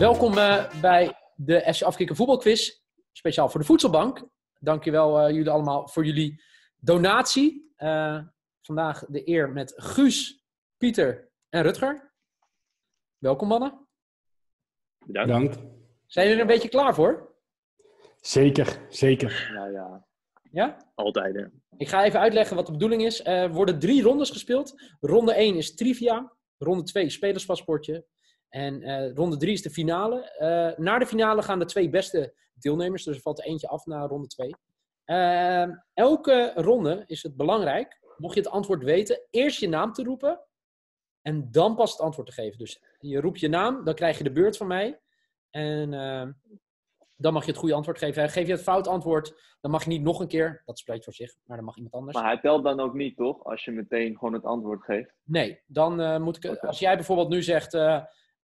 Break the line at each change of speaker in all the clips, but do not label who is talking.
Welkom eh, bij de FC Afkikken voetbalquiz. Speciaal voor de Voedselbank. Dankjewel uh, jullie allemaal voor jullie donatie. Uh, vandaag de eer met Guus, Pieter en Rutger. Welkom mannen.
Bedankt.
Zijn jullie er een beetje klaar voor?
Zeker, zeker.
Ja, ja.
Ja?
Altijd, hè.
Ik ga even uitleggen wat de bedoeling is. Er worden drie rondes gespeeld. Ronde 1 is trivia. Ronde 2 spelerspaspoortje. En uh, ronde 3 is de finale. Uh, naar de finale gaan de twee beste deelnemers. Dus er valt er eentje af na ronde 2. Uh, elke ronde is het belangrijk, mocht je het antwoord weten, eerst je naam te roepen. En dan pas het antwoord te geven. Dus je roept je naam, dan krijg je de beurt van mij. En dan mag je het goede antwoord geven. Geef je het fout antwoord, dan mag je niet nog een keer. Dat spreekt voor zich, maar dan mag iemand anders.
Maar hij telt dan ook niet, toch? Als je meteen gewoon het antwoord geeft.
Nee, dan moet ik. Als jij bijvoorbeeld nu zegt.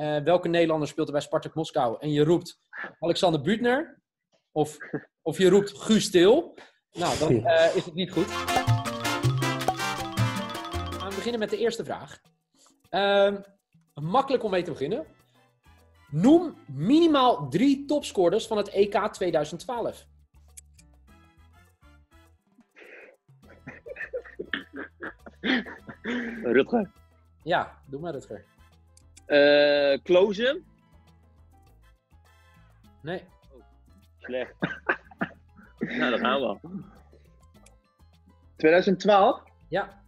Uh, uh, welke Nederlander speelt er bij Spartak Moskou? En je roept Alexander Buutner. Of, of je roept Guus Stil. Nou, dan is het niet goed. We gaan beginnen met de eerste vraag. makkelijk om mee te beginnen. Noem minimaal drie topscorers van het EK 2012.
Rutger.
Ja, doe maar Rutger.
Uh, Klozen?
Nee.
Oh, slecht. nou, dat gaan we.
2012?
Ja.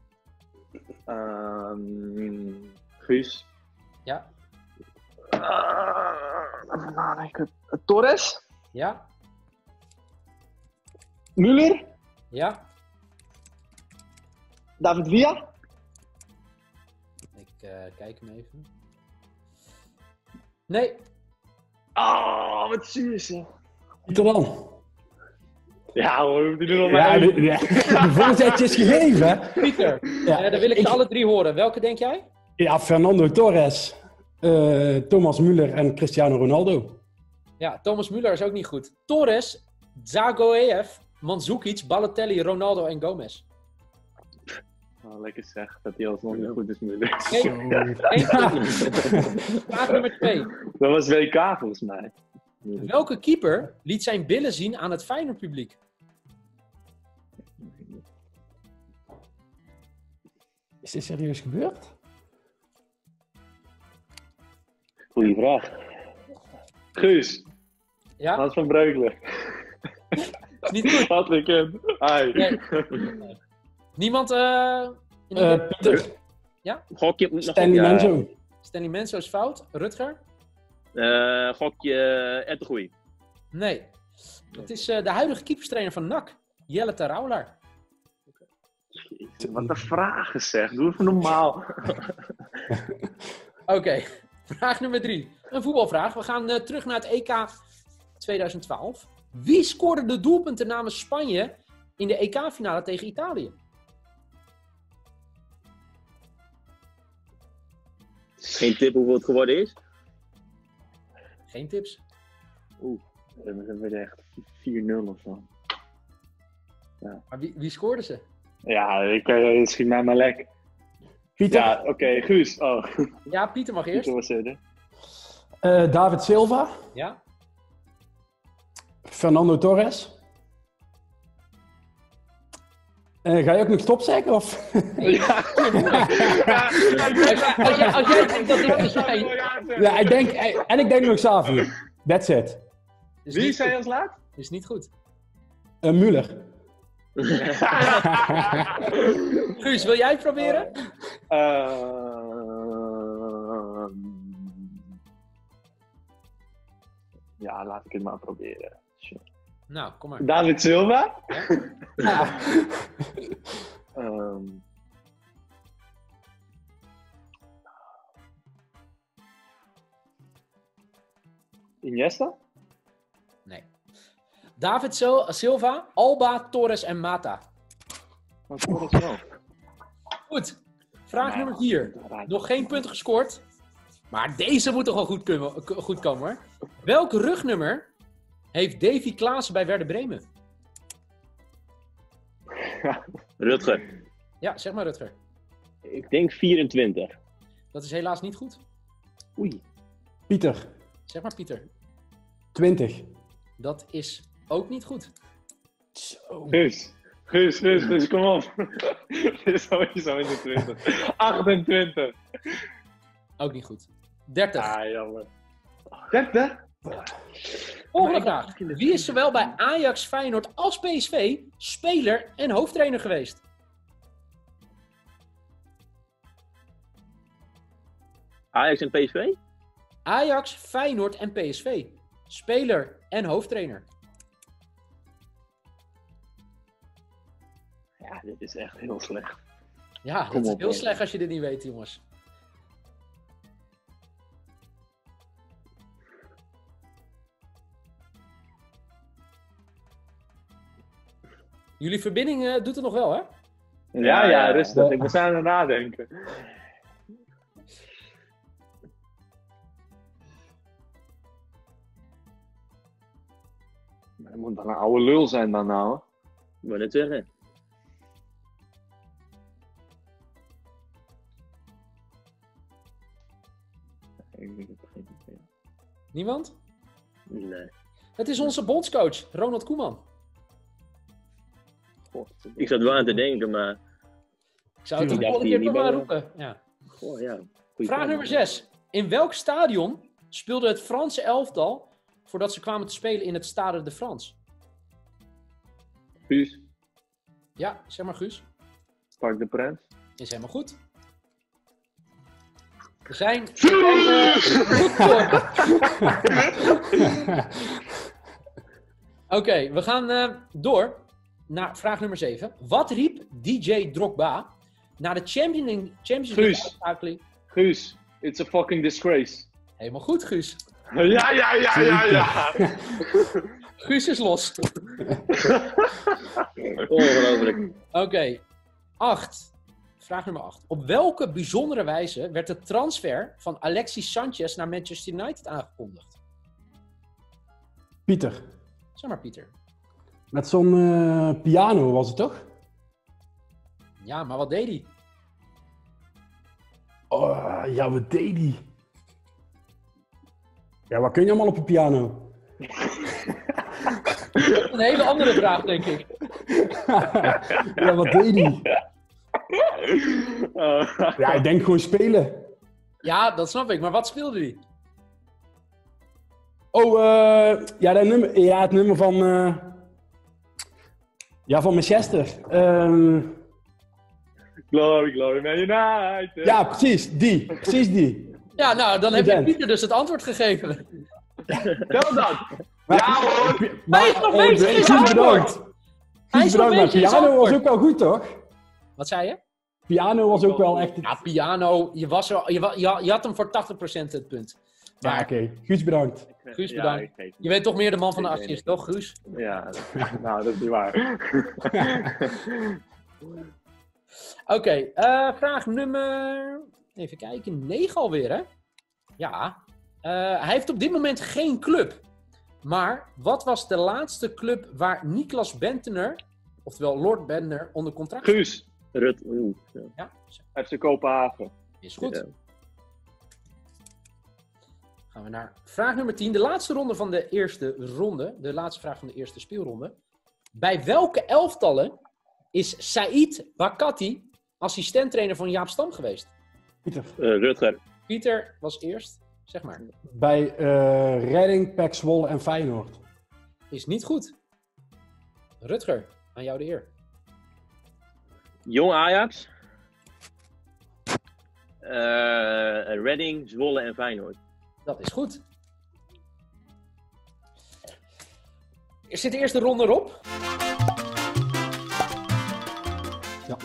Um, Guus?
Ja.
Uh, Torres?
Ja.
Muller?
Ja.
David Villa?
Ik uh, kijk hem even. Nee.
Oh, wat zuur zeg.
Pieter dan.
Ja, hoor, die doen al
ja, de, ja, de voorzet is gegeven.
Pieter, ja. uh, dan wil ik, ik alle drie horen. Welke denk jij?
Ja, Fernando Torres, uh, Thomas Müller en Cristiano Ronaldo.
Ja, Thomas Müller is ook niet goed. Torres, Zagoev, Mandzukic, Balotelli, Ronaldo en Gomez.
Oh, lekker zeg, dat hij alsnog niet goed is, Müller.
Vraag nummer twee.
Dat was WK volgens mij.
Welke keeper liet zijn billen zien aan het Feyenoord publiek?
Is dit serieus gebeurd?
Goeie vraag. Guus.
Ja?
Hans van Breukelen.
Is niet goed.
Patrick en... Hi.
Nee. Niemand? Uh,
uh, Pieter.
Ja?
Gokje.
Stanley
gokje,
Menzo.
Stanley Menzo is fout. Rutger?
Uh, gokje Ettengoei.
Nee. Het is uh, de huidige keeperstrainer van NAC. Jelle Terouwlaar.
Wat een vragen zeg. Doe even normaal.
Oké. Okay. Vraag nummer drie. Een voetbalvraag. We gaan uh, terug naar het EK 2012. Wie scoorde de doelpunten namens Spanje in de EK-finale tegen Italië?
Geen tip hoeveel het geworden is?
Geen tips.
Oeh, dat werd echt 4-0 of zo.
Ja. Maar wie, wie scoorde ze?
Ja, ik uh, schiet mij maar lek.
Pieter?
Ja, oké, okay, Guus. Oh.
Ja, Pieter mag eerst.
Pieter was er,
uh, David Silva.
Ja.
Fernando Torres. Uh, ga je ook nog stop zeggen? Of?
Ja. als, jij, als jij denkt dat ik jij...
Ja, ik denk, en ik denk nog Savi. That's it.
Is
Wie zei als laat?
Is niet goed.
Uh, Muller.
Guus, wil jij het proberen?
Uh, ja, laat ik het maar proberen. Sure.
Nou, kom maar.
David Silva?
Ja.
um, Iniesta?
Nee. David Sil Silva, Alba, Torres en Mata.
Zo?
Goed. Vraag
Nou,
nummer 4.
raar.
Nog geen punten gescoord. Maar deze moet toch wel goed, kunnen, goed komen hoor. Welk rugnummer heeft Davy Klaassen bij Werder Bremen?
Rutger.
Ja, zeg maar Rutger.
Ik denk 24.
Dat is helaas niet goed.
Oei.
Pieter.
Zeg maar Pieter.
20.
Dat is ook niet goed.
Zo.
Guus. Guus, Guus, Guus, kom op. Dit is sowieso in de 20. 28.
Ook niet goed. 30.
Ah, jammer.
Derde?
Volgende vraag. Wie is zowel bij Ajax, Feyenoord als PSV speler en hoofdtrainer geweest?
Ajax en PSV?
Ajax, Feyenoord en PSV. Speler en hoofdtrainer.
Ja, dit is echt heel slecht.
Ja,
Kom
dat is heel
man.
slecht als je dit niet weet, jongens. Jullie verbinding eh, doet het nog wel, hè?
Ja, ja, rustig. Ik moet aan het nadenken. Het moet wel een oude lul zijn dan nou.
Ik zeggen.
Denk het idee.
Niemand?
Nee.
Het is onze bondscoach, Ronald Koeman.
Ik zat wel aan te denken, maar...
Ik zou het de volgende
ja,
keer nog maar roepen. Ja.
Goh, ja. Goeie
Vraag
vraag.
nummer 6. In welk stadion speelde het Franse elftal voordat ze kwamen te spelen in het Stade de France?
Guus,
Ja, zeg maar Guus.
Park de Prins.
Is helemaal goed. We zijn. Oké, we gaan eh, door naar vraag nummer 7. Wat riep DJ Drogba na de Champions Champions League
Guus.
uitschakeling?
Guus, it's a fucking disgrace.
Helemaal goed, Guus.
Ja, ja, ja, ja, ja.
Guus is los.
Ongelooflijk.
Oké, 8. Vraag nummer 8. Op welke bijzondere wijze werd de transfer van Alexis Sanchez naar Manchester United aangekondigd?
Pieter.
Zeg maar, Pieter.
Met zo'n eh, piano was het toch?
Ja, maar wat deed hij?
Oh, ja, wat deed hij? Ja, wat kun je allemaal op een piano?
Een hele andere vraag, denk ik.
ja, wat deed hij?
Uh,
Ja, ik denk gewoon spelen.
Ja, dat snap ik. Maar wat speelde hij?
Oh, eh, ja, dat nummer, ja, het nummer van... eh, ja, van Manchester. Ehm,
glory, glory, Man United.
ja, precies, die. Precies die.
Ja, nou, dan heb je. Pieter dus het antwoord gegeven.
Tel dat.
Maar,
Ja, hoor.
Maar,
Hij is nog bezig, is antwoord.
bedankt.
Hij is
bedankt, maar piano was ook wel goed, toch?
Wat zei je?
Piano was ook wel echt...
Ja, piano. Je, was er, je, had hem voor 80% het punt.
Ja, oké. Guus bedankt.
Guus, bedankt. je bent toch meer de man van de
het.
toch, Guus?
Ja, dat- nou, dat is niet waar.
Oké, eh, vraag nummer. Even kijken, 9 alweer, hè? Ja. Eh, hij heeft op dit moment geen club. Maar wat was de laatste club waar Niklas Bentener, oftewel Lord Bentner, onder contract stond?
Guus,
Rut. Ja,
FC Kopenhagen.
is goed. Gaan we naar vraag nummer 10. De laatste ronde van de eerste ronde. De laatste vraag van de eerste speelronde. Bij welke elftallen is Said Bakati assistenttrainer van Jaap Stam geweest?
Pieter.
Eh, Rutger.
Pieter was eerst. Zeg maar.
Bij eh Redding, Pek Zwolle en Feyenoord.
Is niet goed. Rutger, aan jou de eer.
Jong Ajax. Eh Reading, Zwolle en Feyenoord.
Dat is goed. Er zit de eerste ronde erop.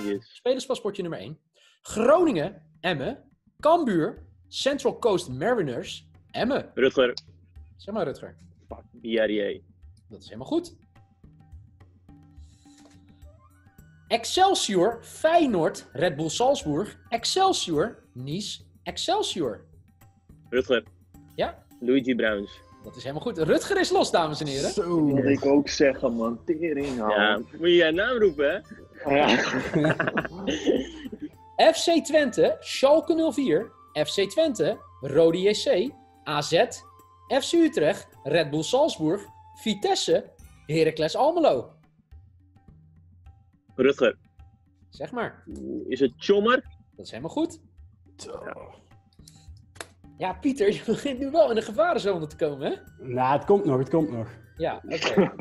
Yes.
Spelerspaspoortje nummer 1. Groningen, Emmen, Cambuur, Central Coast Mariners, Emmen.
Rutger.
Zeg maar Rutger.
IRJ.
Dat is helemaal goed. Excelsior, Feyenoord, Red Bull Salzburg, Excelsior, Nice, Excelsior.
Rutger.
Ja,
Luigi Bruins.
dat is helemaal goed. Rutger is los, dames en heren.
Zo.
Dat ik ook zeggen, man. Tering,
Ja,
ja.
moet je je naam roepen, hè?
ja.
FC Twente, Schalke 04, FC Twente, Rode JC, AZ, FC Utrecht, Red Bull Salzburg, Vitesse, Heracles Almelo.
Rutger.
Zeg maar,
Is het Chommer?
dat is helemaal goed.
Zo.
Ja, Pieter, je begint nu wel in de gevarenzone te komen, hè?
Nou, het komt nog, het komt nog.
Ja, oké.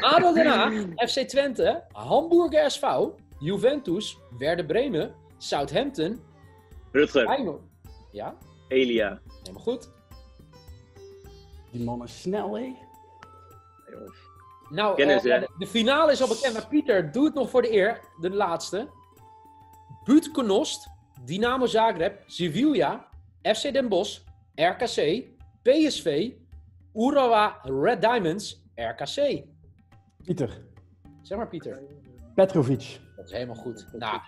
ADO Den Haag, FC Twente, Hamburger SV, Juventus, Werder Bremen, Southampton,
Rutger.
Feyenoord. Ja,
Elia.
helemaal goed.
Die man is snel, hè?
Jongens.
Nou,
Kennis,
eh,
hè?
de, de finale is al bekend, maar Pieter, doe het nog voor de eer. De laatste. Buutkonost, Dynamo Zagreb, Sevilla, FC Den Bosch, RKC, PSV, Urawa Red Diamonds, RKC.
Pieter.
Zeg maar, Pieter.
Petrovic.
Dat is helemaal goed. Nou,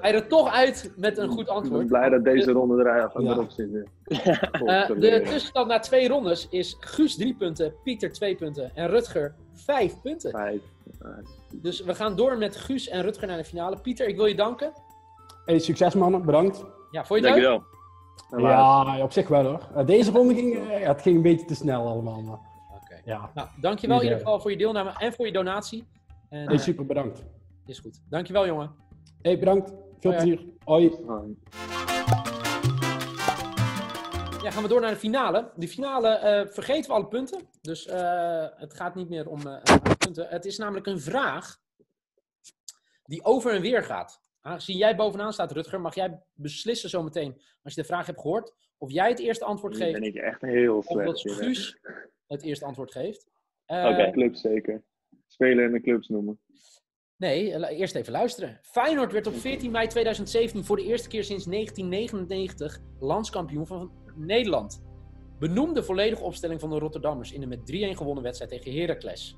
hij er toch uit met een goed
Ik ben
antwoord.
blij dat deze ronde er van
Ja.
erop zit.
Eh, de tussenstand na twee rondes is Guus drie punten, Pieter twee punten en Rutger vijf punten.
Vijf.
Dus we gaan door met Guus en Rutger naar de finale. Pieter, ik wil je danken.
Hey, succes mannen, bedankt.
Ja, vond je het leuk?
Dankjewel.
Helaas.
Ja, op zich wel hoor. Eh, Deze ronde ging, eh, ja, het ging een beetje te snel allemaal. Maar,
Oké.
ja,
Nou, dankjewel in
Ieder.
geval voor je deelname en voor je donatie. En,
hey,
eh,
super bedankt.
is goed. Dankjewel, jongen.
Hey, bedankt. Veel
Hoi, hoi.
plezier. Hoi.
Ja, gaan we door naar de finale. De finale eh, vergeten we alle punten. Dus eh, het gaat niet meer om eh, punten. Het is namelijk een vraag die over en weer gaat. Aangezien jij bovenaan staat, Rutger, mag jij beslissen zometeen, als je de vraag hebt gehoord, of jij het eerste antwoord
Nu ben
geeft,
ik echt heel
of dat
slecht. in, hè.
Guus het eerste antwoord geeft. Eh,
Oké, clubs zeker. Spelen in de clubs noemen.
Nee, eerst even luisteren. Feyenoord werd op 14 mei 2017 voor de eerste keer sinds 1999 landskampioen van Nederland. Benoem de volledige opstelling van de Rotterdammers in de met 3-1 gewonnen wedstrijd tegen Heracles.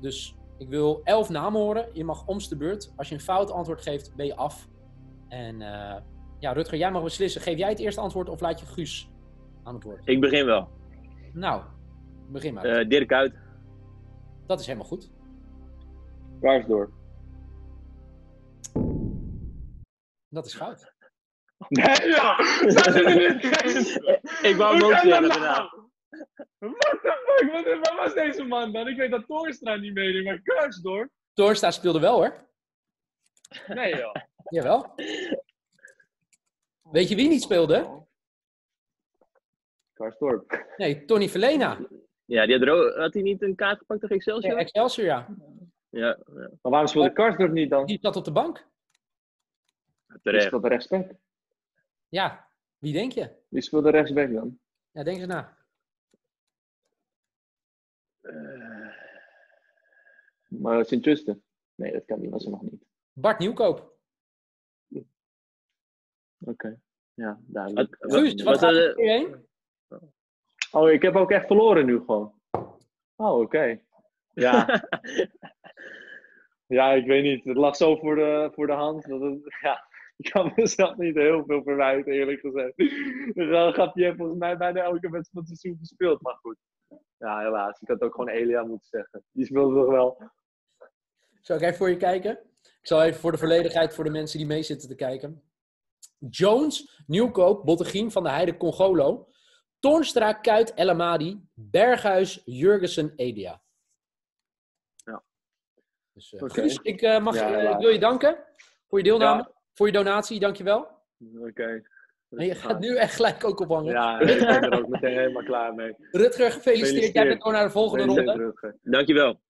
Dus ik wil elf namen horen. Je mag omst de beurt. Als je een fout antwoord geeft, ben je af. En eh, ja, Rutger, jij mag beslissen. Geef jij het eerste antwoord of laat je Guus aan het woord?
Ik begin wel.
Nou, begin maar.
Eh, Dirk uit.
Dat is helemaal goed.
Kaarsdorp.
Dat is goud.
Nee, ja! Dat is niet
Ik wou hem ook zeggen?
What the fuck? Wat, waar was deze man dan? Ik weet dat Toornstra niet meedeed, maar Kaarsdorp?
Toornstra speelde wel hoor.
Nee joh.
Jawel. Weet je wie niet speelde?
Kaarsdorp.
Nee, Tony Verlena.
Ja, die had, had hij niet een kaart gepakt tegen Excelsior?
Ja, Excelsior, ja.
Ja, ja,
Maar waarom speelde Kaarsdorp niet dan?
Die zat op de bank.
Wie
terecht.
speelde rechtsback?
Ja, wie denk je?
Wie speelde rechtsback dan?
Ja, denk eens na.
Maar Sint-Juste? Nee, dat kan niet, was er nog niet.
Bart Nieuwkoop.
Oké. Ja, duidelijk.
Wat-
Guus, wat gaat
eh,
er heen?
Oh, ik heb ook echt verloren nu gewoon. Oh, oké. Ja. ja, ik weet niet. Het lag zo voor de, voor de hand. Dat het, ja, ik kan mezelf niet heel veel verwijten, eerlijk gezegd. Dan gaat je volgens mij bijna elke wedstrijd van het seizoen gespeeld. Maar goed. Ja, helaas. Ik had ook gewoon Elia moeten zeggen. Die speelde toch wel.
Zal ik even voor je kijken? Ik zal even voor de volledigheid voor de mensen die mee zitten te kijken. Jones, Nieuwkoop, Bottegien van de Heide Congolo. Toornstra, Kuit, El Amadi, Berghuis, Jurgensen, Edia.
Ja.
Dus, eh. Guus, ik, eh, mag,
Ja,
eh, ik wil je danken voor je deelname,
Ja.
voor je donatie, dankjewel.
Oké.
En je gaat nu echt gelijk ook ophangen.
Ja, ik ben er ook meteen helemaal klaar mee.
Rutger, gefeliciteerd. Jij bent door naar de volgende ronde.
Rutger.
Dankjewel.